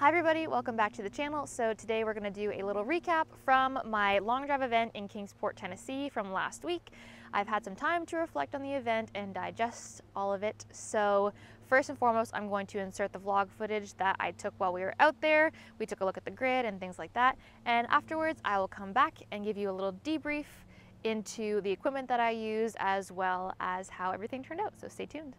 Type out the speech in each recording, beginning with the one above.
Hi everybody, welcome back to the channel. So today we're gonna do a little recap from my long drive event in Kingsport, Tennessee from last week. I've had some time to reflect on the event and digest all of it. So first and foremost, I'm going to insert the vlog footage that I took while we were out there. We took a look at the grid and things like that. And afterwards, I will come back and give you a little debrief into the equipment that I use as well as how everything turned out. So stay tuned.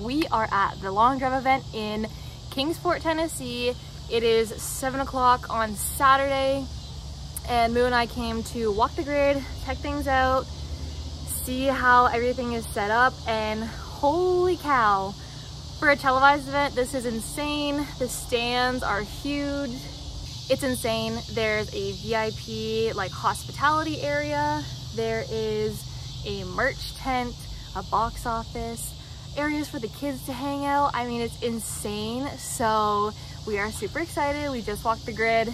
We are at the long drive event in Kingsport, Tennessee. It is seven o'clock on Saturday and Moo and I came to walk the grid, check things out, see how everything is set up and holy cow, for a televised event, this is insane. The stands are huge. It's insane. There's a VIP like hospitality area. There is a merch tent, a box office, areas for the kids to hang out. I mean, it's insane. So we are super excited. We just walked the grid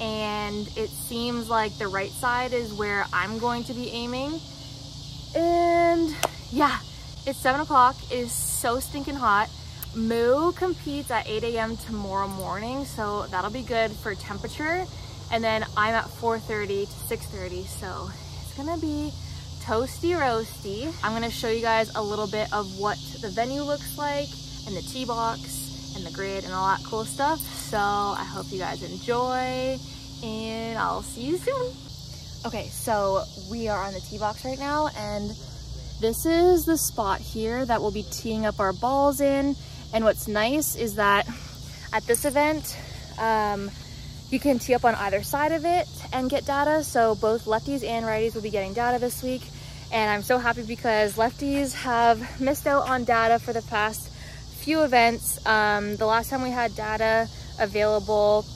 and it seems like the right side is where I'm going to be aiming. And yeah, it's seven o'clock. It is so stinking hot. Moo competes at 8 a.m. tomorrow morning, so that'll be good for temperature. And then I'm at 4.30 to 6.30, so it's gonna be toasty roasty. I'm gonna show you guys a little bit of what the venue looks like and the tee box and the grid and all that cool stuff. So I hope you guys enjoy and I'll see you soon. Okay, so we are on the tee box right now and this is the spot here that we'll be teeing up our balls in. And what's nice is that at this event, um, you can tee up on either side of it and get data. So both lefties and righties will be getting data this week. And I'm so happy because lefties have missed out on data for the past few events. Um, the last time we had data available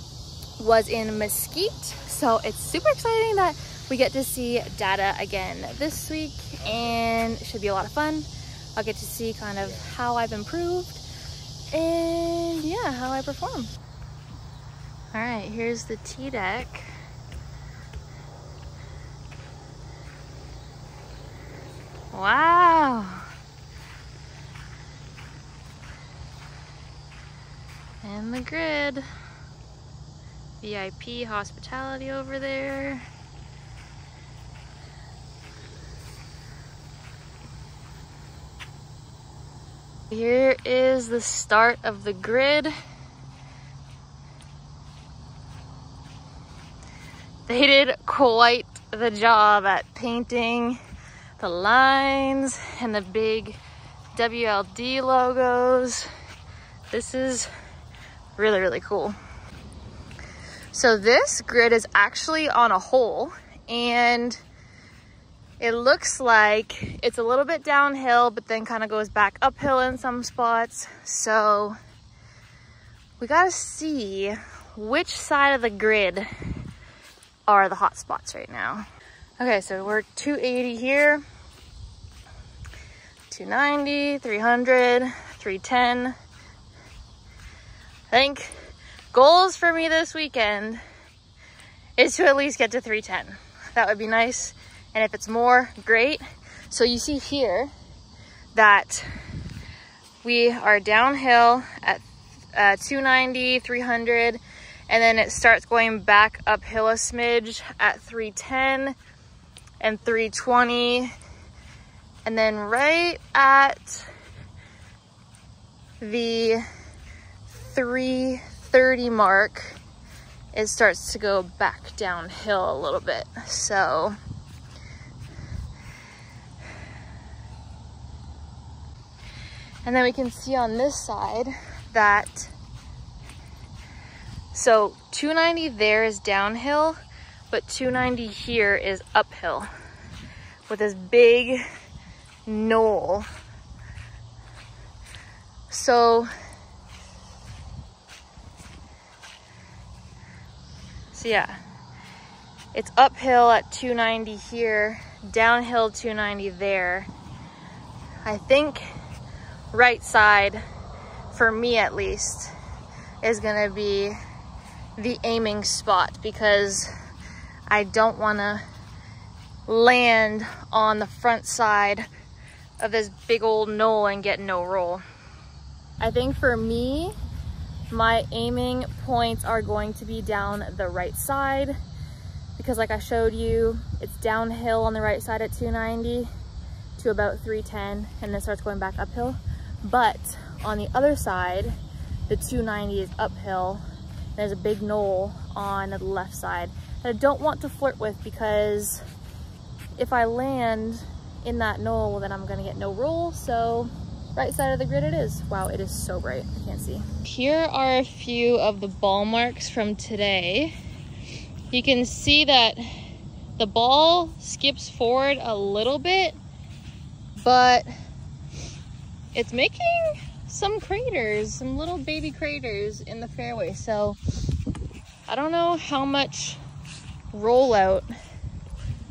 was in Mesquite. So it's super exciting that we get to see data again this week and it should be a lot of fun. I'll get to see kind of how I've improved and yeah, how I perform. All right, here's the T-Deck. Wow. And the grid. VIP hospitality over there. Here is the start of the grid. They did quite the job at painting the lines and the big WLD logos. This is really, really cool. So this grid is actually on a hole and it looks like it's a little bit downhill, but then kind of goes back uphill in some spots. So we gotta see which side of the grid are the hot spots right now. Okay, so we're 280 here, 290, 300, 310. I think goals for me this weekend is to at least get to 310. That would be nice. And if it's more, great. So you see here that we are downhill at uh, 290, 300, and then it starts going back uphill a smidge at 310 and 320. And then right at the 330 mark, it starts to go back downhill a little bit. So And then we can see on this side that, so 290 there is downhill, but 290 here is uphill with this big knoll. So, so yeah, it's uphill at 290 here, downhill 290 there. I think right side, for me at least, is gonna be the aiming spot because I don't wanna land on the front side of this big old knoll and get no roll. I think for me, my aiming points are going to be down the right side because like I showed you, it's downhill on the right side at 290 to about 310 and then starts going back uphill. But on the other side, the 290 is uphill. There's a big knoll on the left side that I don't want to flirt with because if I land in that knoll, then I'm gonna get no roll. So right side of the grid it is. Wow, it is so bright, I can't see. Here are a few of the ball marks from today. You can see that the ball skips forward a little bit, but it's making some craters, some little baby craters in the fairway. So I don't know how much rollout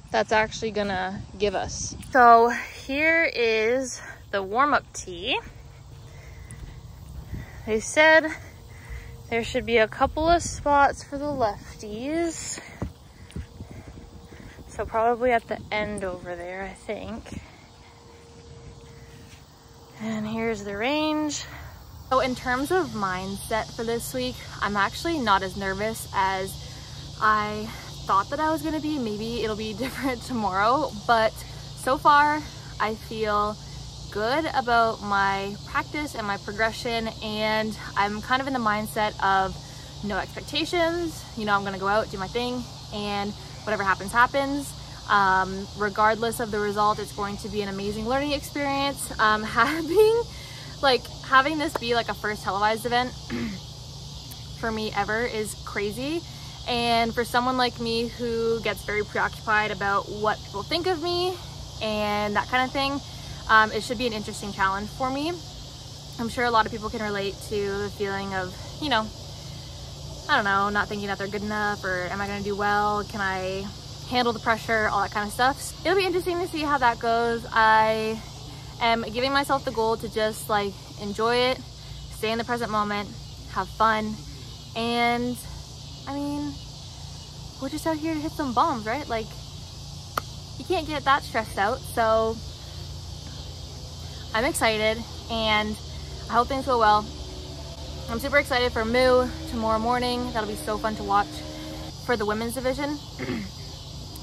that's actually gonna give us. So here is the warm-up tee. They said there should be a couple of spots for the lefties. So probably at the end over there, I think. And here's the range. So in terms of mindset for this week, I'm actually not as nervous as I thought that I was gonna be. Maybe it'll be different tomorrow, but so far I feel good about my practice and my progression and I'm kind of in the mindset of no expectations. You know, I'm gonna go out, do my thing, and whatever happens, happens. Um, regardless of the result, it's going to be an amazing learning experience. Um, having, like, having this be like a first televised event for me ever is crazy. And for someone like me who gets very preoccupied about what people think of me and that kind of thing, um, it should be an interesting challenge for me. I'm sure a lot of people can relate to the feeling of, you know, I don't know, not thinking that they're good enough or am I going to do well? Can I handle the pressure, all that kind of stuff. It'll be interesting to see how that goes. I am giving myself the goal to just like enjoy it, stay in the present moment, have fun, and I mean, we're just out here to hit some bombs, right? Like, you can't get that stressed out, so I'm excited, and I hope things go well. I'm super excited for Moo tomorrow morning. That'll be so fun to watch for the women's division.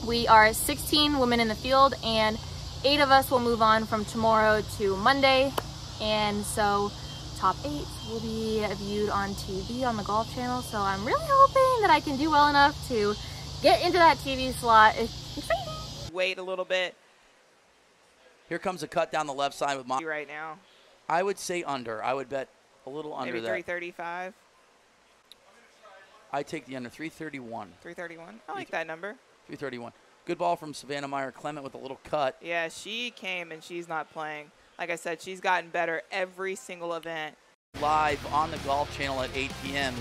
We are 16 women in the field and eight of us will move on from tomorrow to Monday. And so top eight will be viewed on TV on the golf channel. So I'm really hoping that I can do well enough to get into that TV slot. It's exciting. Wait a little bit. Here comes a cut down the left side with my right now. I would say under. I would bet a little under Maybe that. 335. I take the under 331. 331. I like that number. 331. Good ball from Savannah Meyer Clement with a little cut. Yeah, she came and she's not playing. Like I said, she's gotten better every single event. Live on the Golf Channel at 8 p.m.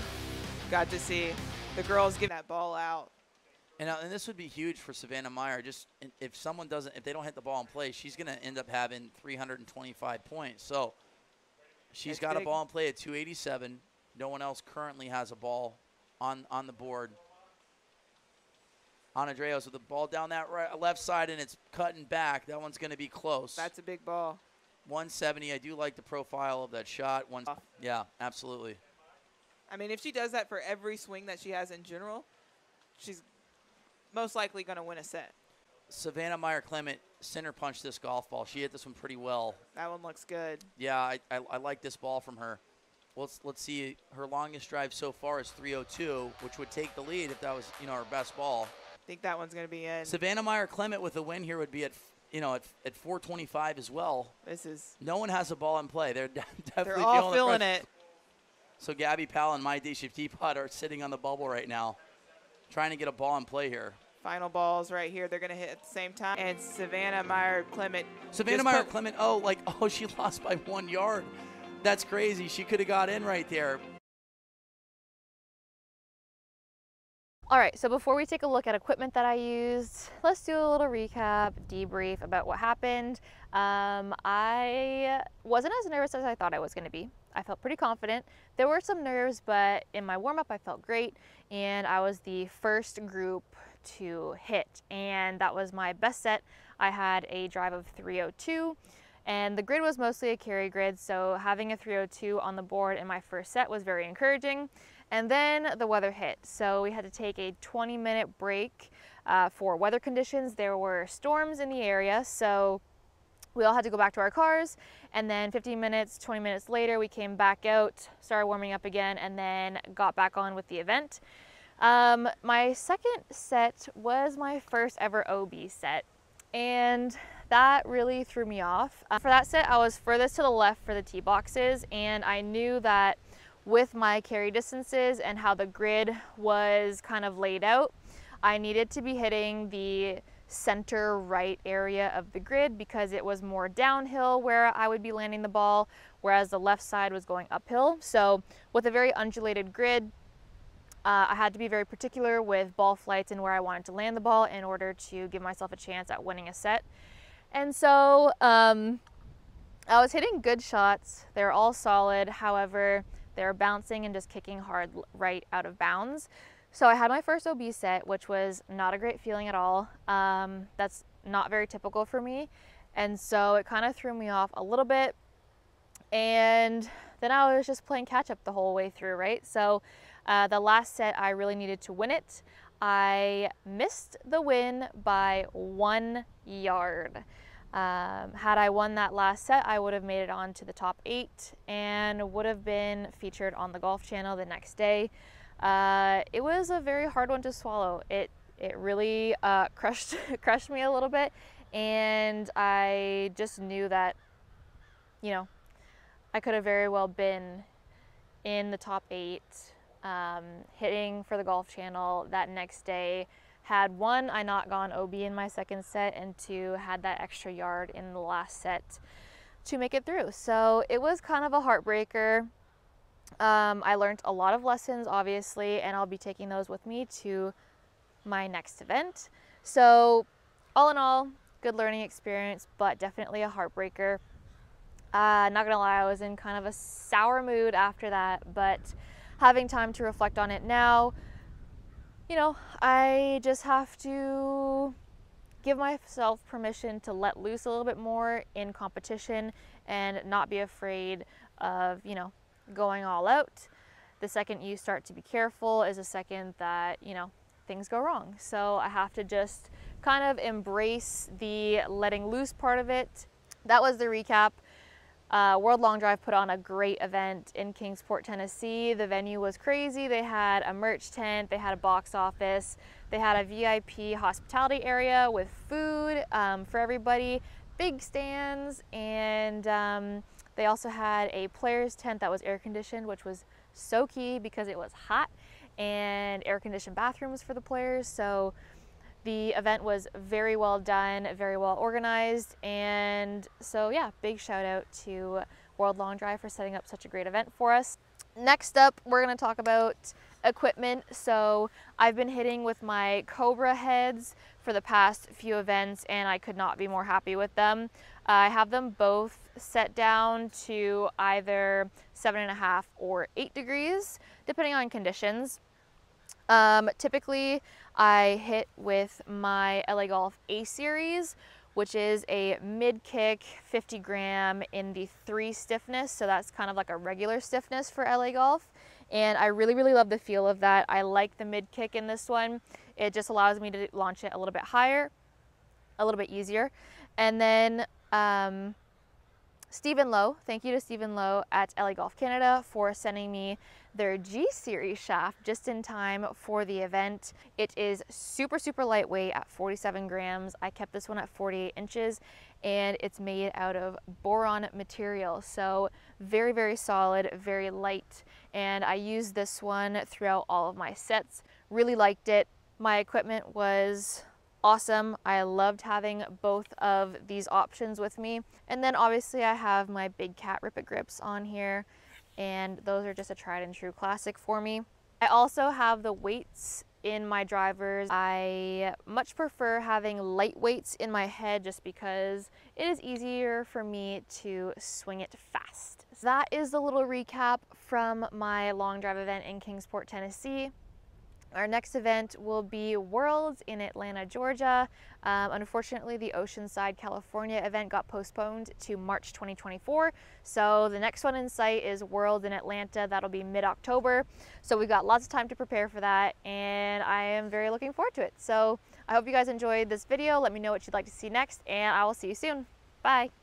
Got to see the girls get that ball out. And, uh, and this would be huge for Savannah Meyer. Just if someone doesn't, if they don't hit the ball in play, she's going to end up having 325 points. So she's got big. a ball in play at 287. No one else currently has a ball on on the board. Anadreos with the ball down that right, left side, and it's cutting back. That one's going to be close. That's a big ball. 170. I do like the profile of that shot. One, yeah, absolutely. I mean, if she does that for every swing that she has in general, she's most likely going to win a set. Savannah Meyer Clement center punched this golf ball. She hit this one pretty well. That one looks good. Yeah, I, I, I like this ball from her. Let's let's see. Her longest drive so far is 302, which would take the lead if that was you know her best ball think that one's going to be in. Savannah Meyer Clement with a win here would be at you know at, at 425 as well. This is no one has a ball in play. They're definitely they're all feeling, feeling it. So Gabby Powell and my Shift Teapot are sitting on the bubble right now, trying to get a ball in play here. Final balls right here. They're going to hit at the same time. And Savannah Meyer Clement. Savannah Meyer Clement. Oh, like oh, she lost by one yard. That's crazy. She could have got in right there. All right, so before we take a look at equipment that I used, let's do a little recap, debrief about what happened. Um, I wasn't as nervous as I thought I was gonna be. I felt pretty confident. There were some nerves, but in my warm-up I felt great, and I was the first group to hit, and that was my best set. I had a drive of 302, And the grid was mostly a carry grid, so having a 302 on the board in my first set was very encouraging. And then the weather hit, so we had to take a 20 minute break uh, for weather conditions. There were storms in the area, so we all had to go back to our cars. And then 15 minutes 20 minutes later we came back out started warming up again and then got back on with the event. Um, my second set was my first ever ob set and that really threw me off. Uh, for that set i was furthest to the left for the tee boxes and i knew that with my carry distances and how the grid was kind of laid out i needed to be hitting the center right area of the grid because it was more downhill where I would be landing the ball, whereas the left side was going uphill. So with a very undulated grid, uh, I had to be very particular with ball flights and where I wanted to land the ball in order to give myself a chance at winning a set. And so um, I was hitting good shots. They're all solid. However, they're bouncing and just kicking hard right out of bounds. So I had my first OB set, which was not a great feeling at all. Um, that's not very typical for me. And so it kind of threw me off a little bit. And then I was just playing catch up the whole way through, right? So uh, the last set, I really needed to win it. I missed the win by one yard. Um, had I won that last set, I would have made it on to the top eight and would have been featured on the Golf Channel the next day. Uh, it was a very hard one to swallow. It it really uh, crushed crushed me a little bit, and I just knew that, you know, I could have very well been in the top eight, um, hitting for the Golf Channel that next day. Had one, I not gone OB in my second set, and two, had that extra yard in the last set to make it through. So it was kind of a heartbreaker. Um, I learned a lot of lessons, obviously, and I'll be taking those with me to my next event. So, all in all, good learning experience, but definitely a heartbreaker. Uh, not gonna lie, I was in kind of a sour mood after that, but having time to reflect on it now, you know, I just have to give myself permission to let loose a little bit more in competition and not be afraid of, you know, going all out. The second you start to be careful is a second that, you know, things go wrong. So I have to just kind of embrace the letting loose part of it. That was the recap. Uh, World Long Drive put on a great event in Kingsport, Tennessee. The venue was crazy. They had a merch tent, they had a box office, they had a VIP hospitality area with food um, for everybody, big stands, and um, they also had a player's tent that was air conditioned, which was so key because it was hot, and air conditioned bathrooms for the players. So the event was very well done, very well organized, and so yeah, big shout out to World Long Drive for setting up such a great event for us. Next up, we're going to talk about equipment. So I've been hitting with my Cobra heads for the past few events and I could not be more happy with them. I have them both set down to either seven and a half or eight degrees, depending on conditions. Um, typically, I hit with my LA Golf A Series, which is a mid kick 50 gram in the three stiffness. So that's kind of like a regular stiffness for LA Golf. And I really, really love the feel of that. I like the mid kick in this one. It just allows me to launch it a little bit higher, a little bit easier. And then um, Stephen Lowe, thank you to Stephen Lowe at LA Golf Canada for sending me their G Series shaft just in time for the event. It is super, super lightweight at 47 grams. I kept this one at 48 inches and it's made out of boron material. So very, very solid, very light. And I used this one throughout all of my sets. Really liked it. My equipment was awesome. I loved having both of these options with me. And then obviously I have my Big Cat RIPIT Grips on here and those are just a tried and true classic for me. I also have the weights in my drivers. I much prefer having light weights in my head just because it is easier for me to swing it fast. So that is the little recap from my long drive event in Kingsport, Tennessee. Our next event will be Worlds in Atlanta, Georgia. Um, unfortunately, the Oceanside, California event got postponed to March 2024. So the next one in sight is Worlds in Atlanta. That'll be mid-October. So we've got lots of time to prepare for that and I am very looking forward to it. So I hope you guys enjoyed this video. Let me know what you'd like to see next and I will see you soon. Bye.